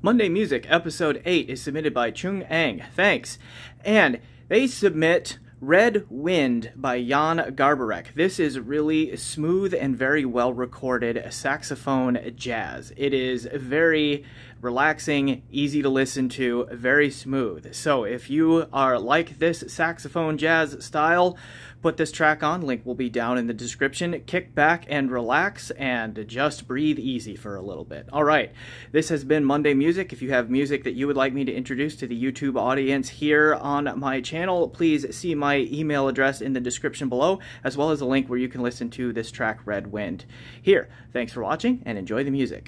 Monday Music, episode 8, is submitted by Chung Ang. Thanks. And they submit Red Wind by Jan Garbarek. This is really smooth and very well recorded saxophone jazz. It is very relaxing, easy to listen to, very smooth. So if you are like this saxophone jazz style, put this track on. Link will be down in the description. Kick back and relax and just breathe easy for a little bit. All right, this has been Monday Music. If you have music that you would like me to introduce to the YouTube audience here on my channel, please see my email address in the description below, as well as a link where you can listen to this track, Red Wind. Here, thanks for watching and enjoy the music.